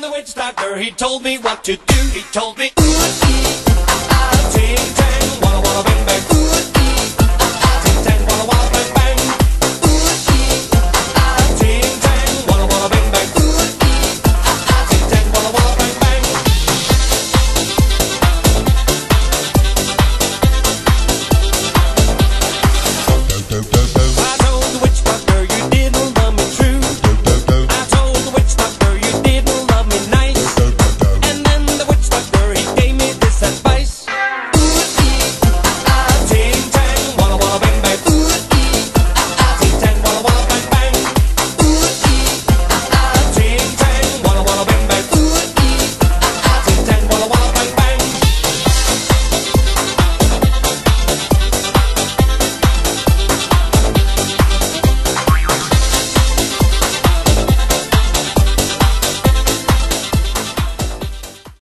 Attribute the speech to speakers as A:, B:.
A: The witch doctor, he told me what to do. He told me,